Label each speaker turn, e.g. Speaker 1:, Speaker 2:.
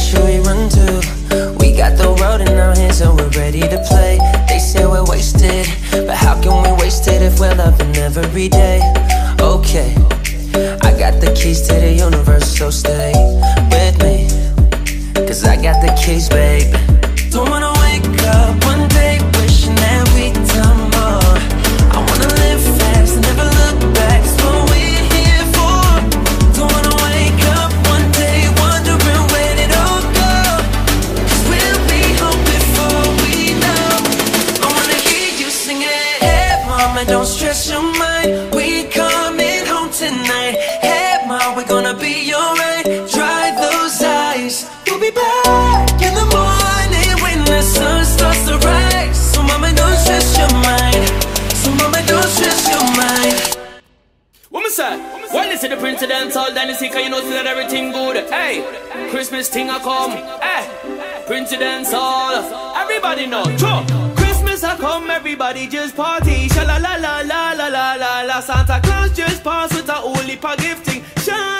Speaker 1: should we run to? We got the world in our hands and we're ready to play They say we're wasted, but how can we waste it if we're loving every day? Okay, I got the keys to the universe, so stay with me Cause I got the keys, babe Don't Don't stress your mind We coming home tonight Hey mom, we're gonna be alright Dry those eyes We'll be back in the morning When the sun starts to rise So mama, don't stress your mind So mama, don't stress your mind
Speaker 2: Woman say? Well, this is the of Dancehall Dynasty, cause you know that everything good. Hey, Christmas thing a come. Hey, of Dancehall. Everybody know. True. Come, everybody just party. Sha la la la la la la la la. Santa Claus just pass with a heap of gifting. Sha